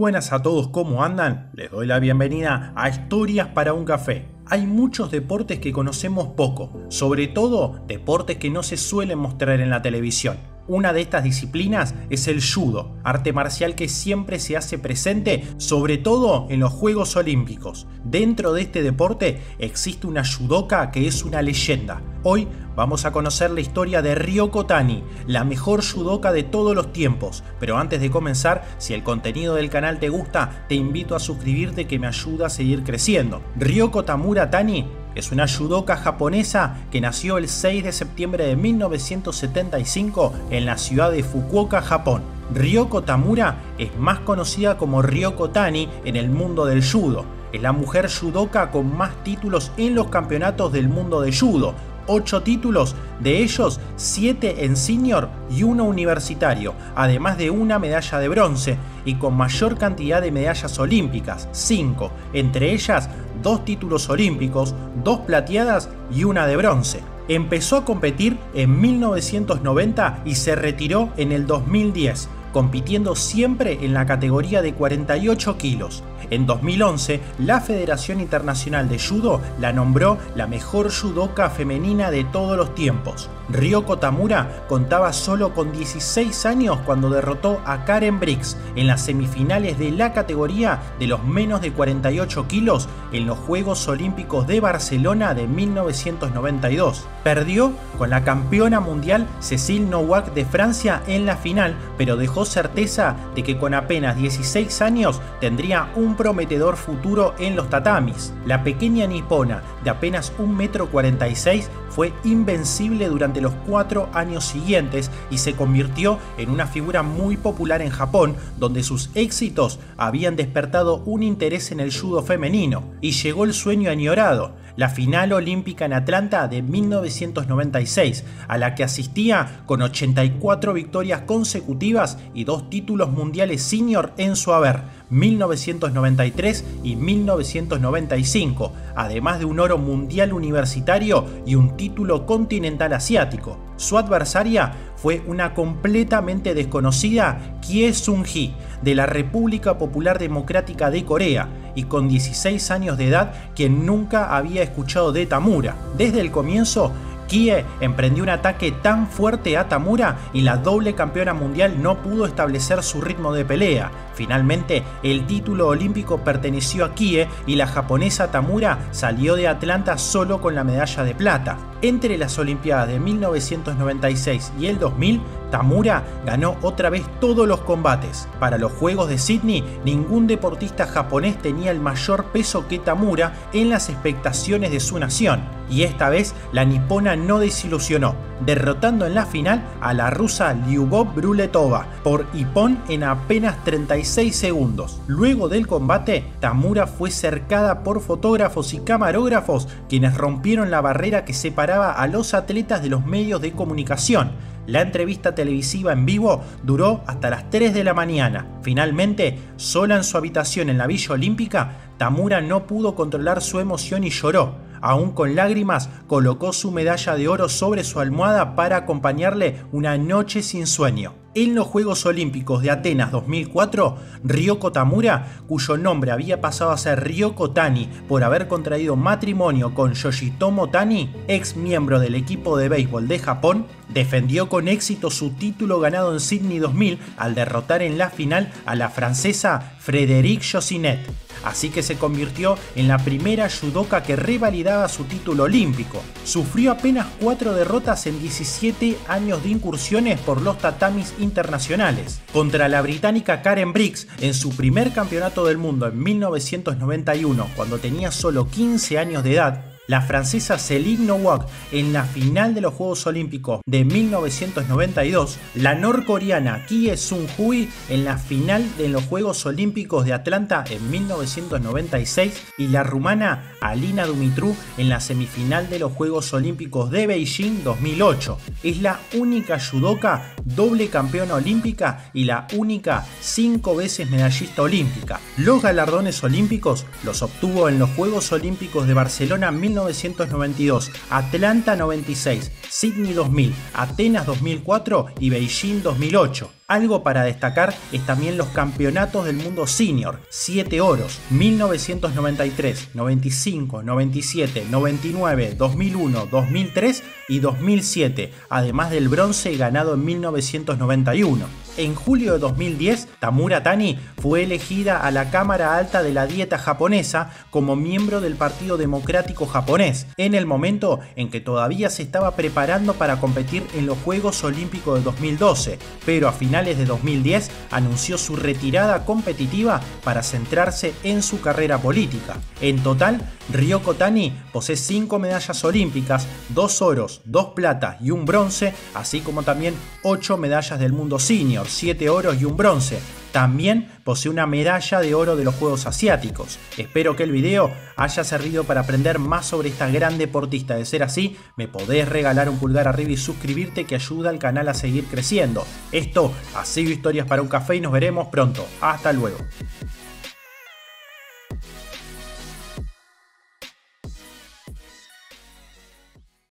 buenas a todos, ¿cómo andan? Les doy la bienvenida a Historias para un Café. Hay muchos deportes que conocemos poco, sobre todo deportes que no se suelen mostrar en la televisión. Una de estas disciplinas es el judo, arte marcial que siempre se hace presente, sobre todo en los Juegos Olímpicos. Dentro de este deporte existe una judoka que es una leyenda. Hoy vamos a conocer la historia de Ryoko Tani, la mejor judoka de todos los tiempos. Pero antes de comenzar, si el contenido del canal te gusta, te invito a suscribirte que me ayuda a seguir creciendo. Ryoko Tamura Tani es una judoka japonesa que nació el 6 de septiembre de 1975 en la ciudad de Fukuoka, Japón. Ryoko Tamura es más conocida como Ryoko Tani en el mundo del judo. Es la mujer judoka con más títulos en los campeonatos del mundo de judo, 8 títulos, de ellos 7 en senior y uno universitario, además de una medalla de bronce, y con mayor cantidad de medallas olímpicas, 5, entre ellas 2 títulos olímpicos, 2 plateadas y una de bronce. Empezó a competir en 1990 y se retiró en el 2010, compitiendo siempre en la categoría de 48 kilos. En 2011, la Federación Internacional de Judo la nombró la mejor judoka femenina de todos los tiempos. Ryoko Tamura contaba solo con 16 años cuando derrotó a Karen Briggs en las semifinales de la categoría de los menos de 48 kilos en los Juegos Olímpicos de Barcelona de 1992. Perdió con la campeona mundial Cécile Nowak de Francia en la final, pero dejó certeza de que con apenas 16 años tendría un prometedor futuro en los tatamis. La pequeña nipona de apenas 1,46 m fue invencible durante los cuatro años siguientes y se convirtió en una figura muy popular en Japón, donde sus éxitos habían despertado un interés en el judo femenino, y llegó el sueño añorado, la final olímpica en Atlanta de 1996, a la que asistía con 84 victorias consecutivas y dos títulos mundiales senior en su haber 1993 y 1995, además de un oro mundial universitario y un título continental asiático. Su adversaria fue una completamente desconocida Kie Sung-hee de la República Popular Democrática de Corea y con 16 años de edad quien nunca había escuchado de Tamura. Desde el comienzo Kie emprendió un ataque tan fuerte a Tamura y la doble campeona mundial no pudo establecer su ritmo de pelea. Finalmente, el título olímpico perteneció a Kie y la japonesa Tamura salió de Atlanta solo con la medalla de plata. Entre las Olimpiadas de 1996 y el 2000, Tamura ganó otra vez todos los combates. Para los Juegos de Sydney, ningún deportista japonés tenía el mayor peso que Tamura en las expectaciones de su nación. Y esta vez la nipona no desilusionó, derrotando en la final a la rusa Lyubov Bruletova por Ippon en apenas 36 segundos. Luego del combate, Tamura fue cercada por fotógrafos y camarógrafos quienes rompieron la barrera que separaba a los atletas de los medios de comunicación la entrevista televisiva en vivo duró hasta las 3 de la mañana. Finalmente, sola en su habitación en la Villa Olímpica, Tamura no pudo controlar su emoción y lloró. Aún con lágrimas, colocó su medalla de oro sobre su almohada para acompañarle una noche sin sueño. En los Juegos Olímpicos de Atenas 2004, Ryoko Tamura, cuyo nombre había pasado a ser Ryoko Tani por haber contraído matrimonio con Yoshitomo Tani, ex miembro del equipo de béisbol de Japón, defendió con éxito su título ganado en Sydney 2000 al derrotar en la final a la francesa Frédéric Josinet así que se convirtió en la primera judoka que revalidaba su título olímpico. Sufrió apenas cuatro derrotas en 17 años de incursiones por los tatamis internacionales. Contra la británica Karen Briggs en su primer campeonato del mundo en 1991, cuando tenía solo 15 años de edad, la francesa Céline Nowak en la final de los Juegos Olímpicos de 1992, la norcoreana Kie Sung-hui en la final de los Juegos Olímpicos de Atlanta en 1996 y la rumana Alina Dumitru en la semifinal de los Juegos Olímpicos de Beijing 2008. Es la única judoka doble campeona olímpica y la única cinco veces medallista olímpica. Los galardones olímpicos los obtuvo en los Juegos Olímpicos de Barcelona 1992, Atlanta 96, Sydney 2000, Atenas 2004 y Beijing 2008. Algo para destacar es también los campeonatos del mundo senior, 7 oros, 1993, 95, 97, 99, 2001, 2003 y 2007, además del bronce ganado en 1991. En julio de 2010, Tamura Tani fue elegida a la Cámara Alta de la Dieta Japonesa como miembro del Partido Democrático Japonés, en el momento en que todavía se estaba preparando para competir en los Juegos Olímpicos de 2012, pero a finales de 2010 anunció su retirada competitiva para centrarse en su carrera política. En total, Ryoko Tani posee 5 medallas olímpicas, 2 oros, 2 platas y un bronce, así como también 8 medallas del mundo senior, 7 oros y un bronce. También posee una medalla de oro de los Juegos Asiáticos. Espero que el video haya servido para aprender más sobre esta gran deportista. De ser así, me podés regalar un pulgar arriba y suscribirte que ayuda al canal a seguir creciendo. Esto ha sido Historias para un Café y nos veremos pronto. Hasta luego.